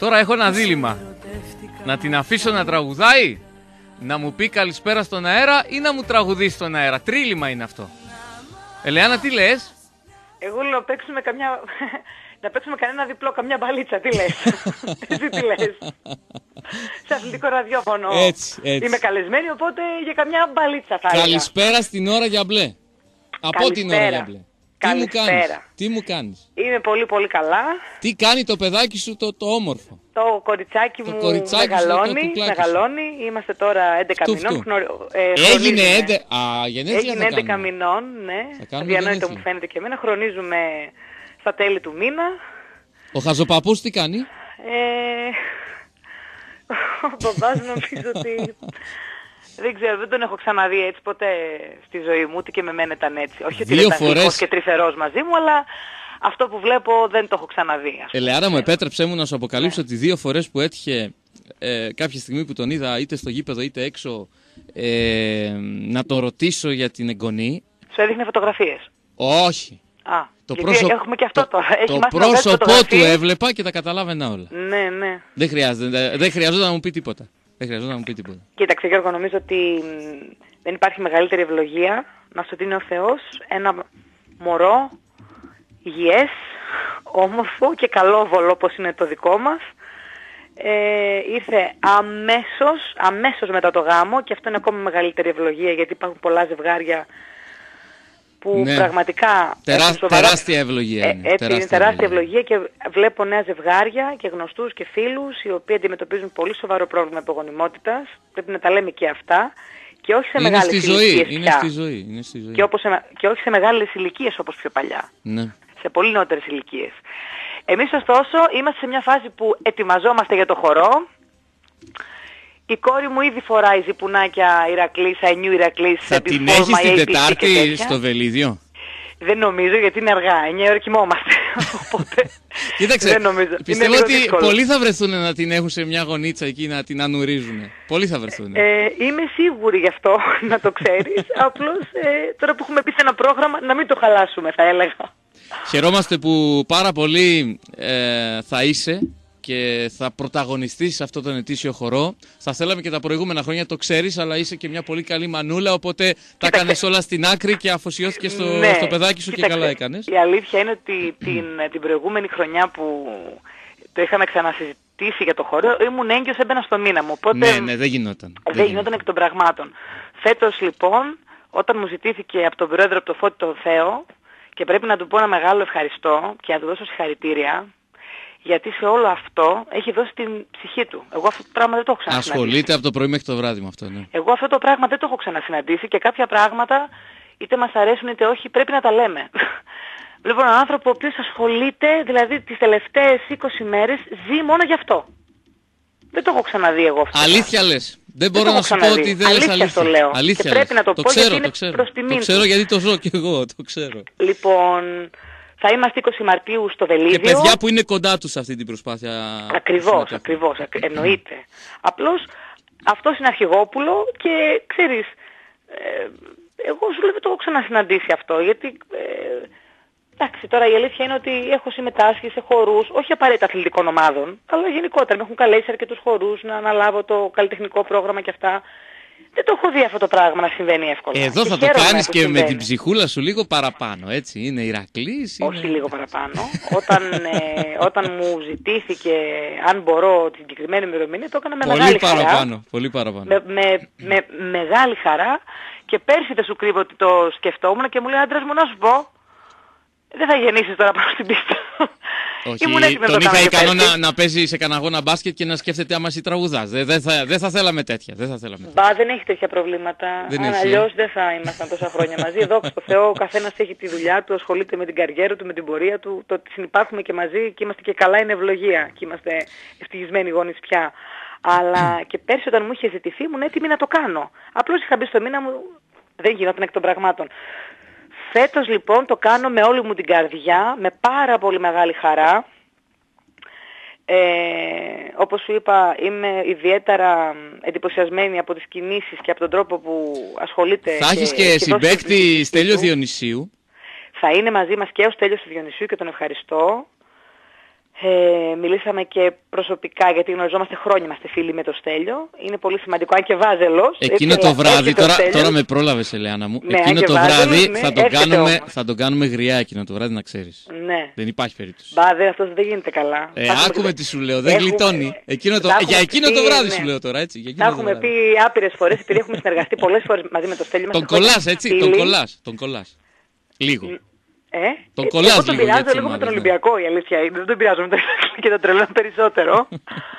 Τώρα έχω ένα δίλημα. Να την αφήσω να τραγουδάει, να μου πει καλησπέρα στον αέρα ή να μου τραγουδήσει στον αέρα. Τρίλημα είναι αυτό. Ελεάνα, τι λες; Εγώ λέω παίξουμε καμιά... να παίξουμε κανένα διπλό, καμιά μπαλίτσα. Τι λες; Εσύ τι λες; Σε αθλητικό ραδιόφωνο. Έτσι, έτσι. Είμαι καλεσμένη, οπότε για καμιά μπαλίτσα θα έλεγα. Καλησπέρα στην ώρα για μπλε. Από την ώρα Καλησπέρα. για μπλε. Τι μου κάνεις, Καλησπέρα. τι μου κάνεις; Είμαι πολύ πολύ καλά. Τι κάνει το παιδάκι σου το, το όμορφο; Το κοριτσάκι Το μου κοριτσάκι σου, το μεγαλώνει, κουκλάκι σου. μεγαλώνει. Είμαστε τώρα 11 Φτου, μηνών. φτου. γνωρι- ε, Έγινε χρονίζουμε. έντε... Α, γενέθλια Έγινε θα 11 κάνουμε. μηνών, ναι. Θα κάνουμε Διανόητο γενέθλια. μου φαίνεται και εμένα. Χρονίζουμε στα τέλη του μήνα. Ο χαζοπαππούς τι κάνει; Ε, ο μπαμπάς νομίζω ότι... Δεν ξέρω, δεν τον έχω ξαναδεί έτσι ποτέ στη ζωή μου, ούτε και με μένα ήταν έτσι. Όχι ότι Δύο ήταν φορές- φορές... και τρυφερός μαζί μου, αλλά αυτό που βλέπω δεν το έχω ξαναδεί. ας πούμε. Ελεάρα μου, επέτρεψέ μου να σου αποκαλύψω ότι δύο φορές που έτυχε ε, κάποια στιγμή που τον είδα είτε στο γήπεδο είτε έξω ε, να τον ρωτήσω για την εγγονή. Σου έδειχνε φωτογραφίες; Όχι. Α, Το, γιατί πρόσω- έχουμε και αυτό το, τώρα. Έχει το μάθει να βγάζει πρόσωπό του φωτογραφίες. έβλεπα και τα καταλάβαινα όλα. Ναι, ναι. Δεν χρειάζεται, δεν, δεν χρειαζόταν να μου πει τίποτα. Δεν χρειαζόταν να μου πει τίποτα. Κοίταξε Γιώργο, νομίζω ότι μ, δεν υπάρχει μεγαλύτερη ευλογία να σου δίνει ο Θεός ένα μωρό υγιές, όμορφο και καλόβολο όπως είναι το δικό μας. Ε, ήρθε αμέσως, αμέσως μετά το γάμο και αυτό είναι ακόμα μεγαλύτερη ευλογία γιατί υπάρχουν πολλά ζευγάρια που Ναι. πραγματικά Τερά- έχουν σοβαρά- τεράστια ευλογία Ε, είναι, έτσι τεράστια είναι τεράστια ευλογία. ευλογία και βλέπω νέα ζευγάρια και γνωστούς και φίλους οι οποίοι αντιμετωπίζουν πολύ σοβαρό πρόβλημα υπογονιμότητας. Πρέπει να τα λέμε και αυτά και όχι σε Είναι μεγάλες στη ζωή. ηλικίες Είναι πια. στη ζωή. Είναι στη ζωή. Και, όπως σε, με- και όχι σε μεγάλες ηλικίες όπως πιο παλιά. Ναι. Σε πολύ νεότερες ηλικίες. Εμείς ωστόσο είμαστε σε μια φάση που ετοιμαζόμαστε για το χορό. Η κόρη μου ήδη φοράει ζυπουνάκια Ηρακλής, Αϊνιού Ηρακλής, Θα την επιφόρμα έχεις την ABC και Τετάρτη τέτοια. στο Βελίδιο; Δεν νομίζω γιατί είναι αργά. 9 ώρα κοιμόμαστε. Οπότε Κοίταξε, δεν νομίζω. πιστεύω είναι λίγο ότι δύσκολο. πολλοί θα βρεθούν να την έχουν σε μια γωνίτσα εκεί να την ανουρίζουν. Πολλοί θα βρεθούν. Ε, είμαι σίγουρη γι' αυτό, να το ξέρεις. Απλώς ε, τώρα που έχουμε πει σε ένα πρόγραμμα να μην το χαλάσουμε θα έλεγα. Χαιρόμαστε που πάρα πολύ ε, θα είσαι και θα πρωταγωνιστείς σε αυτό τον ετήσιο χορό. Θα θέλαμε και τα προηγούμενα χρόνια, το ξέρεις, αλλά είσαι και μια πολύ καλή μανούλα, οπότε τα έκανες όλα στην άκρη και αφοσιώθηκες στο, Ναι, στο παιδάκι σου και κοίταξε, καλά έκανες. Η αλήθεια είναι ότι την, την προηγούμενη χρονιά που το είχαμε ξανασυζητήσει για το χορό, ήμουν έγκυος, έμπαινα στο μήνα μου. Οπότε Ναι, ναι, δεν γινόταν. δεν γινόταν εκ των πραγμάτων. Φέτος λοιπόν, όταν μου ζητήθηκε από τον πρόεδρο, από το Φώτη τον Θεό, και πρέπει να του πω ένα μεγάλο ευχαριστώ και να του δώσω συγχαρητήρια, γιατί σε όλο αυτό έχει δώσει την ψυχή του. Εγώ αυτό το πράγμα δεν το έχω ξανασυναντήσει. Ασχολείται από το πρωί μέχρι το βράδυ με αυτό, ναι. Εγώ αυτό το πράγμα δεν το έχω ξανασυναντήσει και κάποια πράγματα είτε μας αρέσουν είτε όχι πρέπει να τα λέμε. Βλέπω έναν άνθρωπο ο οποίος ασχολείται, δηλαδή τις τελευταίες 20 μέρες ζει μόνο γι' αυτό. Δεν το έχω ξαναδεί εγώ αυτό. Αλήθεια λες. Δεν μπορώ το να έχω σου πω ξαναδεί. ότι δεν λες Αλήθεια αλήθεια. το λέω. Αλήθεια Και πρέπει λες. να το πω ξέρω, γιατί είναι το ξέρω. προς τιμήν Το ξέρω του. γιατί το ζω κι εγώ, το ξέρω. Λοιπόν, θα είμαστε 20 Μαρτίου στο Βελίδιο. Και παιδιά που είναι κοντά τους σε αυτή την προσπάθεια. Ακριβώς, συμμετέχουν. ακριβώς, ακ- εννοείται. Απλώς αυτός είναι αρχηγόπουλο και ξέρεις, ε, εγώ σου λέω δεν το έχω ξανασυναντήσει αυτό, γιατί ε, εντάξει τώρα η αλήθεια είναι ότι έχω συμμετάσχει σε χορούς, όχι απαραίτητα αθλητικών ομάδων, αλλά γενικότερα με έχουν καλέσει σε αρκετούς χορούς να αναλάβω το καλλιτεχνικό πρόγραμμα και αυτά. Δεν το έχω δει αυτό το πράγμα να συμβαίνει εύκολα. Εδώ Και θα το χαίρομαι κάνεις που και με συμβαίνει. την ψυχούλα σου λίγο παραπάνω, έτσι. Είναι Ηρακλής, είναι... Όχι λίγο παραπάνω. όταν, ε, όταν μου ζητήθηκε αν μπορώ την συγκεκριμένη ημερομηνία, το έκανα με Πολύ μεγάλη χαρά. παραπάνω, πολύ παραπάνω. Με, με, με μεγάλη χαρά και πέρσι δεν σου κρύβω ότι το σκεφτόμουν και μου λέει άντρας μου να σου πω δεν θα γεννήσεις τώρα πάνω στην πίστα. Όχι, Ήμουν έτοιμη να τον το κάνω είχα και ικανό πέρσι. να, να παίζει σε κανένα αγώνα μπάσκετ και να σκέφτεται άμα εσύ τραγουδάς. Δεν, δεν θα, δεν θα θέλαμε τέτοια. Δεν θα θέλαμε τέτοια. Μπα, δεν έχει τέτοια προβλήματα. Δεν Αν έχει, αλλιώς δεν θα ήμασταν τόσα χρόνια μαζί. Δόξα τω Θεώ, ο καθένας έχει τη δουλειά του, ασχολείται με την καριέρα του, με την πορεία του. Το ότι συνυπάρχουμε και μαζί και είμαστε και καλά είναι ευλογία. Και είμαστε ευτυχισμένοι γονείς πια. Αλλά και πέρσι όταν μου είχε ζητηθεί ήμουν έτοιμη να το κάνω. Απλώς είχα μπει στο μήνα μου, δεν γινόταν εκ των πραγμάτων. Φέτος λοιπόν το κάνω με όλη μου την καρδιά, με πάρα πολύ μεγάλη χαρά. Ε, όπως σου είπα, είμαι ιδιαίτερα εντυπωσιασμένη από τις κινήσεις και από τον τρόπο που ασχολείται. Θα έχεις και έχει δώσει την συμπέκτη ψυχή Στέλιο του. Διονυσίου. Θα είναι μαζί μας και ο Στέλιος του Διονυσίου και τον ευχαριστώ. Ε, μιλήσαμε και προσωπικά γιατί γνωριζόμαστε χρόνια, είμαστε φίλοι με το Στέλιο. Είναι πολύ σημαντικό, αν και βάζελος. Εκείνο έτσι, το αλλά βράδυ, έχει το τώρα, Στέλιος. τώρα με πρόλαβες Ελεάνα μου, Ναι, εκείνο αν το και βάζελος, βράδυ ναι, θα, το έρχεται κάνουμε, όμως. θα τον κάνουμε γριά εκείνο το βράδυ να ξέρεις. Ναι. Δεν υπάρχει περίπτωση. Μπα, δε, αυτός δεν γίνεται καλά. Ε, Θα έχουμε- άκουμε τι σου λέω, δεν Έχουμε- γλιτώνει. Εκείνο το, θα έχουμε για εκείνο το πει, βράδυ ναι. σου λέω τώρα, έτσι. Για Τα εκείνο το έχουμε βράδυ. πει άπειρες φορές, επειδή έχουμε συνεργαστεί πολλές φορές μαζί με το Στέλιο. Τον είμαστε χρόνια κολλάς, έτσι, τον φίλοι. κολλάς, τον κολλάς. Λίγο. Ε, Τον ε, κολλάς εγώ τον λίγο για πειράζω τις λίγο με τον ομάδες, ναι. Ολυμπιακό, η αλήθεια είναι. Δεν τον πειράζω με τον και τον τρελαίνω περισσότερο.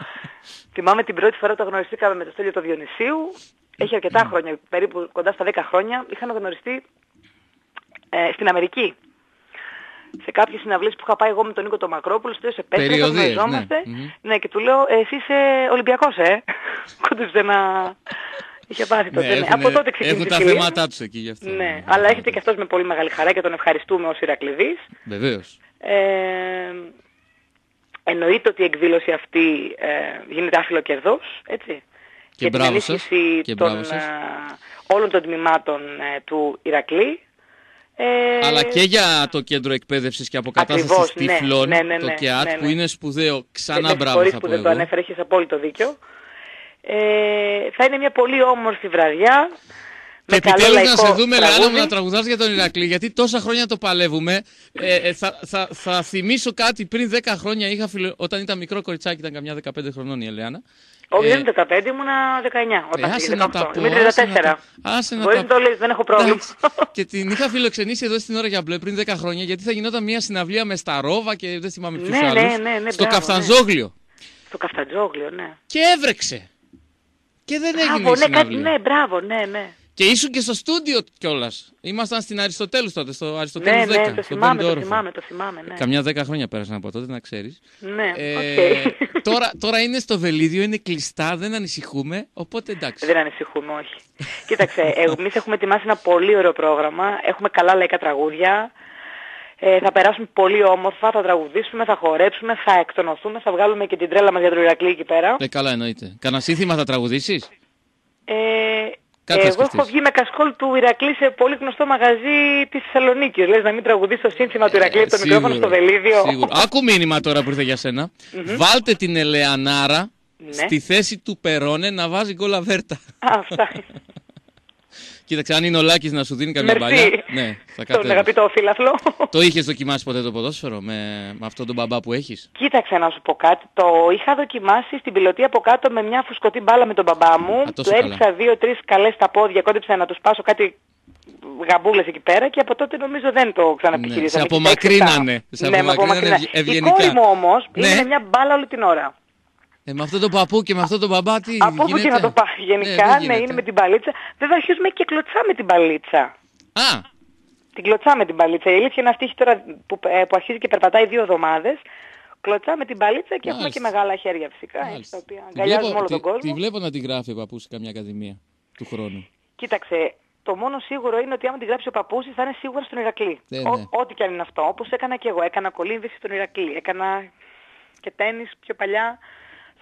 Θυμάμαι την πρώτη φορά που το γνωριστήκαμε με το Στέλιο του Διονυσίου. Έχει αρκετά χρόνια, περίπου κοντά στα 10 χρόνια. Είχαμε γνωριστεί ε, στην Αμερική. Σε κάποιες συναυλίες που είχα πάει εγώ με τον Νίκο τον Μακρόπουλο, στο σε πέτρα, Περιοδίες, γνωριζόμαστε. ναι. Μμμ. Ναι, και του λέω, «Ε, εσύ είσαι Ολυμπιακός, ε. Κόντεψε να... Είχε πάθει τότε. Ναι, ναι. έχουνε- Από τότε ξεκίνησε Έχουν η τα φιλία. θέματα τους εκεί γι' αυτό. Ναι, αλλά έχετε και αυτός με πολύ μεγάλη χαρά και τον ευχαριστούμε ως Ηρακλειδής. Βεβαίως. Ε, εννοείται ότι η εκδήλωση αυτή ε, γίνεται άθλο κερδός, έτσι. Και την μπράβο σας. ενίσχυση Και των, μπράβο σας. ε, όλων των τμήματων ε, του Ηρακλή. Ε, Αλλά και για το κέντρο εκπαίδευσης και αποκατάστασης Ακριβώς, ναι, τυφλών, ναι, ναι, το ναι, ΚΕΑΤ, ναι, που ναι. είναι σπουδαίο. Ξανά με μπράβο συγχωρείς θα που πω δεν το εγώ. ανέφερε, έχεις απόλυτο δίκιο. Ε, θα είναι μια πολύ όμορφη βραδιά. Και με καλό επιτέλους να σε λαϊκό δούμε, Λεάνα, τραγούδι. να τραγουδάς για τον Ηρακλή, γιατί τόσα χρόνια το παλεύουμε. Ε, ε, θα, θα, θα θυμίσω κάτι, πριν 10 χρόνια, είχα φιλο... όταν ήταν μικρό κοριτσάκι, ήταν καμιά 15 χρονών η Ελεάνα. Όχι, Ε, δεν είναι 15, ήμουνα 19 όταν Ε, άσε πήγε να τα 18. πω, Είμαι άσε να 34. τα- άσε να Μπορείς τα- να το λες, δεν έχω πρόβλημα. Εντάξει. και την είχα φιλοξενήσει εδώ στην ώρα για μπλε πριν 10 χρόνια, γιατί θα γινόταν μια συναυλία με Σταρόβα και δεν θυμάμαι ποιους Ναι, ναι, άλλους. ναι, ναι, στο μπράβο, Καφτανζόγλιο. Στο Καφτατζόγλιο, ναι. Και έβρεξε. Και δεν έγινε Μπράβο, η ναι, κάτι, συναυλία. ναι, μπράβο, ναι, ναι. Και ήσουν και στο στούντιο κιόλας. Ήμασταν στην Αριστοτέλους τότε, στο Αριστοτέλους Ναι, 10. ναι, το στο θυμάμαι, πέμπτο το όροφο. θυμάμαι, το θυμάμαι, ναι. Καμιά 10 χρόνια πέρασαν από τότε, να ξέρεις. Ναι, Ε, οκ. τώρα, τώρα είναι στο βελίδιο, είναι κλειστά, δεν ανησυχούμε, οπότε εντάξει. Δεν ανησυχούμε, όχι. Κοίταξε, εμείς έχουμε ετοιμάσει ένα πολύ ωραίο πρόγραμμα. Έχουμε καλά λαϊκά τραγούδια. Ε, θα περάσουμε πολύ όμορφα, θα τραγουδήσουμε, θα χορέψουμε, θα εκτονωθούμε, θα βγάλουμε και την τρέλα μας για το Ηρακλή εκεί πέρα. Ε, καλά εννοείται. Κανένα σύνθημα θα τραγουδήσεις; Ε, Κάτι θα εγώ έχω σκεφτείς. βγει με κασκόλ του Ηρακλή σε πολύ γνωστό μαγαζί της Θεσσαλονίκης. Λες να μην τραγουδήσω σύνθημα του Ηρακλή από το Ε, μικρόφωνο στο βελίδιο. Σίγουρα. Άκου μήνυμα τώρα που ήρθε για σένα. Βάλτε την Ελεανάρα Ναι. στη θέση του Περόνε να βάζει γκολ αβέρτα. Α, αυτά. Κοίταξε, αν είναι ο Λάκης να σου δίνει καμιά Μερσή. παλιά. Ναι, θα Τον κατέβεις. αγαπητό φίλαθλο. Το είχες δοκιμάσει ποτέ το ποδόσφαιρο με, με αυτόν τον μπαμπά που έχεις; Κοίταξε να σου πω κάτι. Το είχα δοκιμάσει στην πιλωτή από κάτω με μια φουσκωτή μπάλα με τον μπαμπά μου. τόσο του καλά. έριξα δύο-τρεις καλές στα πόδια, κόντεψα να του σπάσω κάτι γαμπούλες εκεί πέρα και από τότε νομίζω δεν το ξαναεπιχειρήσαμε. Ναι, σε Και στα απομακρύνανε. έξι, Σε ναι, με απομακρύνανε απομακρύνανε. ευγε- Η ευγενικά. κόρη μου όμως Ναι. είναι μια μπάλα όλη την ώρα. Ε, με αυτόν τον παππού και με αυτόν τον μπαμπά τι από όπου και γίνεται; να το πάει γενικά, δεν ναι, γίνεται. είναι με την παλίτσα. Βέβαια αρχίζουμε και κλωτσάμε την παλίτσα. Α, Την κλωτσάμε την παλίτσα. Η αλήθεια είναι αυτή έχει τώρα που, ε, που αρχίζει και περπατάει δύο εβδομάδες. Κλωτσάμε την παλίτσα και έχουμε Μάλιστα. και μεγάλα χέρια φυσικά. έτσι, μάλιστα. τα οποία Τη αγκαλιάζουμε βλέπω- όλο τον τη- κόσμο. Τη βλέπω να την γράφει ο παππούς σε καμιά ακαδημία του χρόνου. Κοίταξε, το μόνο σίγουρο είναι ότι άμα την γράψει ο παππούς θα είναι σίγουρα στον Ηρακλή. Ναι, Ο- ναι. Ό,τι και αν είναι αυτό. Όπως έκανα και εγώ. Έκανα κολύμβηση στον Ηρακλή. Έκανα και τέννις πιο παλιά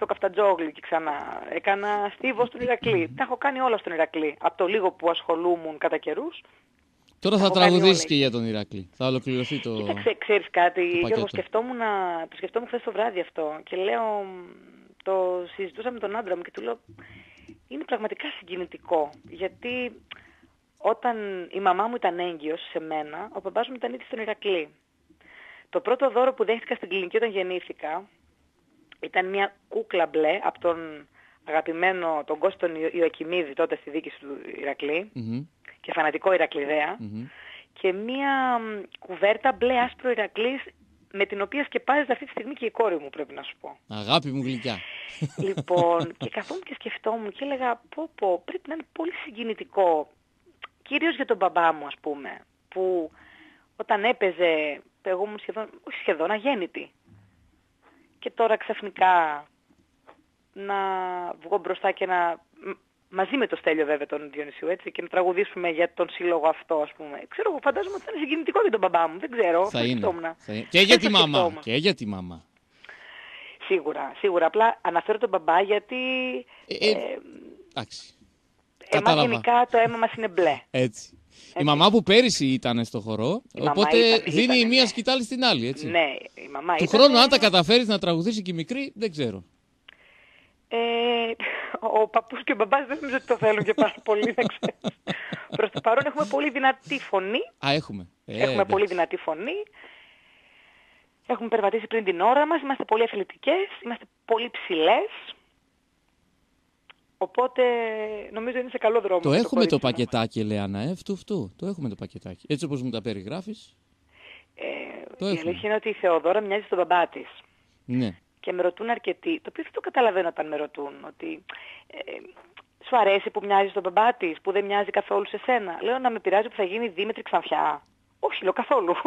στο Καφτατζόγλι και ξανά. Έκανα στίβο στον Ηρακλή. Τα έχω κάνει όλα στον Ηρακλή. Από το λίγο που ασχολούμουν κατά καιρούς. Τώρα θα έχω κάνει τραγουδήσεις όλα. και για τον Ηράκλη. Θα ολοκληρωθεί το. Κοίταξε, ξέρεις κάτι, Γιώργο, πακέτο. σκεφτόμουν, το σκεφτόμουν χθες το βράδυ αυτό και λέω, μ, το συζητούσα με τον άντρα μου και του λέω, είναι πραγματικά συγκινητικό, γιατί όταν η μαμά μου ήταν έγκυος σε μένα, ο μπαμπάς μου ήταν ήδη στον Ηρακλή. Το πρώτο δώρο που δέχτηκα στην κλινική όταν γεννήθηκα ήταν μια κούκλα μπλε από τον αγαπημένο τον Κώστον Ιω- Ιωακιμίδη τότε στη δίκη του Ηρακλή Μμμ, και φανατικό Ηρακλειδέα μμμ. και μία μ, κουβέρτα μπλε άσπρο Ηρακλής με την οποία σκεπάζεται αυτή τη στιγμή και η κόρη μου πρέπει να σου πω. Αγάπη μου γλυκιά. λοιπόν, και καθόμουν και σκεφτόμουν και έλεγα πω πω πρέπει να είναι πολύ συγκινητικό κυρίως για τον μπαμπά μου ας πούμε που όταν έπαιζε εγώ ήμουν σχεδόν, όχι σχεδόν αγέννητη και τώρα ξαφνικά να βγω μπροστά και να μ- μαζί με το Στέλιο βέβαια τον Διονυσίου έτσι και να τραγουδήσουμε για τον σύλλογο αυτό ας πούμε. Ξέρω εγώ φαντάζομαι ότι θα είναι συγκινητικό για τον μπαμπά μου, δεν ξέρω. θα το είναι. σκεφτόμουν. θα είναι. Και για Δεν τη το μαμά. σκεφτόμουν. Και για τη μαμά. Σίγουρα, σίγουρα. Απλά αναφέρω τον μπαμπά γιατί Ε, ε, ε, Εντάξει. εμάς Κατάλαβα. γενικά το αίμα μας είναι μπλε. Έτσι. Η μαμά που πέρυσι ήταν στο χορό, Η μαμά οπότε ήταν- δίνει η ήτανε, μία ναι. σκητάλη στην άλλη, έτσι. Ναι, η μαμά Του ήταν- χρόνου, αν τα καταφέρεις να τραγουδήσει και η μικρή, δεν ξέρω. Ε, ο παππούς και ο μπαμπάς δεν νομίζω ότι το θέλουν και πάρα πολύ, δεν ξέρω. Προς το παρόν έχουμε πολύ δυνατή φωνή. Α, έχουμε. Ε, έχουμε εντάξει. πολύ δυνατή φωνή. Έχουμε περπατήσει πριν την ώρα μας, είμαστε πολύ αθλητικές, είμαστε πολύ ψηλές. Οπότε νομίζω είναι σε καλό δρόμο. Το με έχουμε το κορίτσι μας. πακετάκι, Ελεάνα, ε, φτου φτου. Το έχουμε το πακετάκι. Έτσι όπως μου τα περιγράφεις, Ε, Το η έχουμε. αλήθεια είναι ότι η Θεοδόρα μοιάζει στον μπαμπά της. ναι. Και με ρωτούν αρκετοί, το οποίο δεν το καταλαβαίνω όταν με ρωτούν, ότι ε, σου αρέσει που μοιάζει στον μπαμπά της, που δεν μοιάζει καθόλου σε σένα. Λέω να με πειράζει που θα γίνει Δήμητρη Ξανθιά. Όχι, λέω καθόλου.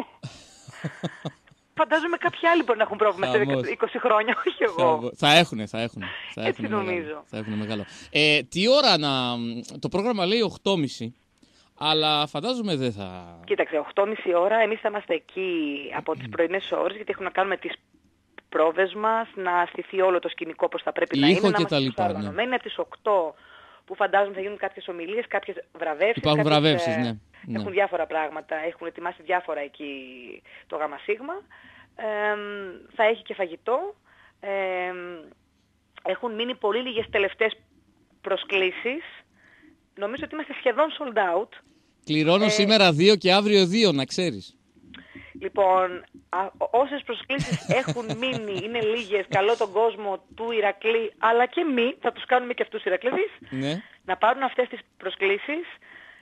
Φαντάζομαι κάποιοι άλλοι μπορεί να έχουν πρόβλημα σε Χαμός. 20 χρόνια, όχι εγώ. Θα, θα έχουνε, θα έχουνε. Θα Έτσι έχουνε νομίζω. Μεγάλο, θα έχουνε μεγάλο. Ε, τι ώρα να... Το πρόγραμμα λέει 8.30, αλλά φαντάζομαι δεν θα... Κοίταξε, 8.30 ώρα εμείς θα είμαστε εκεί από τις πρωινές ώρες γιατί έχουμε να κάνουμε τις πρόβες μας, να στηθεί όλο το σκηνικό πώς θα πρέπει να Ήχο είναι, να και είμαστε τα λοιπά, σωστά ναι. οργανωμένοι. Από τις 8 που φαντάζομαι θα γίνουν κάποιες ομιλίες, κάποιες βραβεύσεις. Υπάρχουν κάποιες, βραβεύσεις, ε, ναι. Ναι. Έχουν διάφορα πράγματα, έχουν ετοιμάσει διάφορα εκεί το γάμα σίγμα. Ε, θα έχει και φαγητό. Ε, έχουν μείνει πολύ λίγες τελευταίες προσκλήσεις. Νομίζω ότι είμαστε σχεδόν sold out. Κληρώνω Ε, σήμερα δύο και αύριο δύο, να ξέρεις. Λοιπόν, α, όσες προσκλήσεις έχουν μείνει, είναι λίγες, καλό τον κόσμο του Ηρακλή, αλλά και μη, θα τους κάνουμε και αυτούς Ηρακλήδης, Ναι. να πάρουν αυτές τις προσκλήσεις,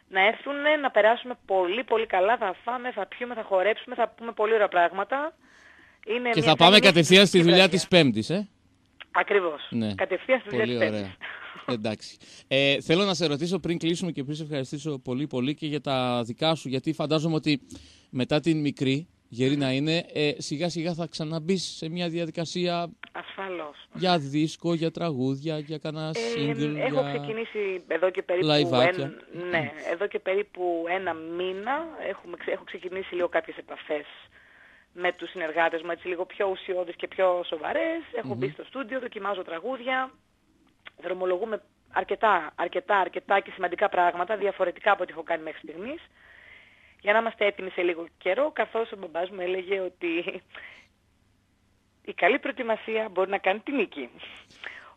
να έρθουν, να περάσουμε πολύ πολύ καλά, θα φάμε, θα πιούμε, θα χορέψουμε, θα πούμε πολύ ωραία πράγματα. Είναι Και μια θα πάμε καλή κατευθείαν στη βραδιά. δουλειά της Πέμπτης, ε. Ακριβώς. Ναι. Κατευθείαν στη δουλειά Πολύ της ωραία. Πέμπτης. Εντάξει. Ε, θέλω να σε ρωτήσω πριν κλείσουμε και πριν σε ευχαριστήσω πολύ πολύ και για τα δικά σου, γιατί φαντάζομαι ότι μετά την μικρή, γερή να είναι, ε, σιγά σιγά θα ξαναμπείς σε μια διαδικασία Ασφαλώς. για δίσκο, για τραγούδια, για κανένα Ε, single. έχω για... ξεκινήσει εδώ και περίπου λαϊβάκια. ένα, ναι, εδώ και περίπου ένα μήνα έχουμε, ξε- έχω ξεκινήσει λίγο κάποιες επαφές με τους συνεργάτες μου, έτσι λίγο πιο ουσιώδεις και πιο σοβαρές. Έχω μπει στο στούντιο, δοκιμάζω τραγούδια, δρομολογούμε αρκετά, αρκετά, αρκετά και σημαντικά πράγματα, διαφορετικά από ό,τι έχω κάνει μέχρι στιγμής, για να είμαστε έτοιμοι σε λίγο καιρό, καθώς ο μπαμπάς μου έλεγε ότι η καλή προετοιμασία μπορεί να κάνει τη νίκη.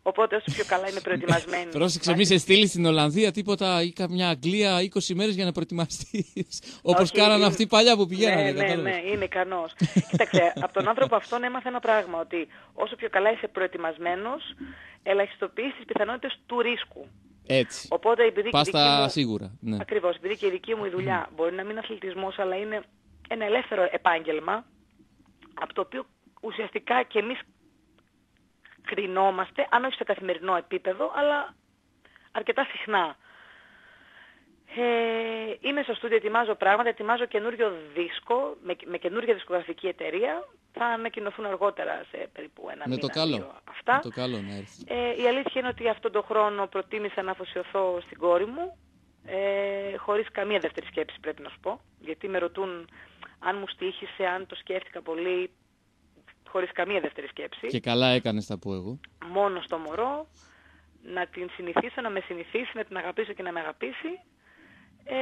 Οπότε όσο πιο καλά είναι προετοιμασμένοι. Πρόσεξε, μη σε στείλεις στην Ολλανδία τίποτα ή καμιά Αγγλία 20 μέρες για να προετοιμαστείς. Όπως Όχι, κάνανε είναι- αυτοί παλιά που πηγαίνανε. Ναι, ναι, κατάλαβες. ναι, είναι ικανός. Κοίταξε, από τον άνθρωπο αυτόν έμαθα ένα πράγμα, ότι όσο πιο καλά είσαι προετοιμασμένος, ελαχιστοποιείς τις πιθανότητες του ρίσκου. Έτσι. Οπότε επειδή και Πας η δική στα μου... σίγουρα. Ναι. Ακριβώς, επειδή και η δική μου η δουλειά μπορεί να μην είναι αθλητισμός, αλλά είναι ένα ελεύθερο επάγγελμα, από το οποίο ουσιαστικά και εμείς κρινόμαστε, αν όχι στο καθημερινό επίπεδο, αλλά αρκετά συχνά. Ε, είμαι στο στούντιο, ετοιμάζω πράγματα, ετοιμάζω καινούριο δίσκο με, με καινούργια δισκογραφική εταιρεία. Θα ανακοινωθούν αργότερα σε περίπου ένα Με μήνα. το καλό. δύο Αυτά. Με το καλό να έρθει. Ε, η αλήθεια είναι ότι αυτόν τον χρόνο προτίμησα να αφοσιωθώ στην κόρη μου, ε, χωρίς καμία δεύτερη σκέψη πρέπει να σου πω, γιατί με ρωτούν αν μου στήχησε, αν το σκέφτηκα πολύ, χωρίς καμία δεύτερη σκέψη. Και καλά έκανες, θα πω εγώ. Μόνο στο μωρό, να την συνηθίσω, να με συνηθίσει, να την αγαπήσω και να με αγαπήσει. Ε,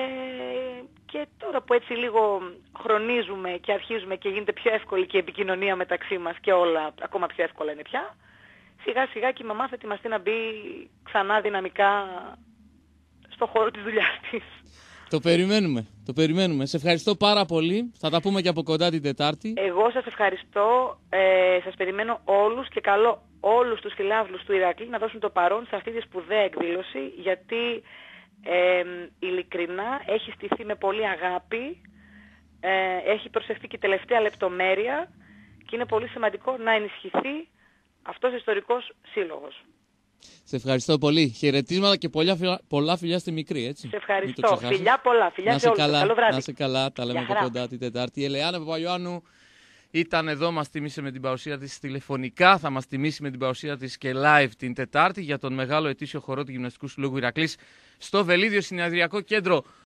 και τώρα που έτσι λίγο χρονίζουμε και αρχίζουμε και γίνεται πιο εύκολη και η επικοινωνία μεταξύ μας και όλα ακόμα πιο εύκολα είναι πια, σιγά σιγά και η μαμά θα ετοιμαστεί να μπει ξανά δυναμικά στο χώρο της δουλειάς της. Το περιμένουμε. Το περιμένουμε. Σε ευχαριστώ πάρα πολύ. Θα τα πούμε και από κοντά την Τετάρτη. Εγώ σας ευχαριστώ, ε, σας περιμένω όλους και καλώ όλους τους φιλάβλους του Ηρακλή να δώσουν το παρόν σε αυτή τη σπουδαία εκδήλωση γιατί ε, ειλικρινά έχει στηθεί με πολύ αγάπη, ε, έχει προσεχθεί και η τελευταία λεπτομέρεια και είναι πολύ σημαντικό να ενισχυθεί αυτός ο ιστορικός σύλλογος. Σε ευχαριστώ πολύ. Χαιρετίσματα και πολλά, φιλιά- πολλά φιλιά στη μικρή, έτσι. Σε Μην το ευχαριστώ. ξεχάσεις. Φιλιά πολλά, φιλιά να σε σε όλους. καλά, Καλό βράδυ. Να σε καλά, τα λέμε Γεια από χαρά. κοντά την Τετάρτη. Η Ελεάνα Παπαγιάννου ήταν εδώ, μας τιμήσε με την παρουσία της τηλεφωνικά, θα μας τιμήσει με την παρουσία της και live την Τετάρτη για τον μεγάλο ετήσιο χορό του Γυμναστικού Συλλόγου Ηρακλής στο Βελίδιο Συνεδριακό Κέντρο.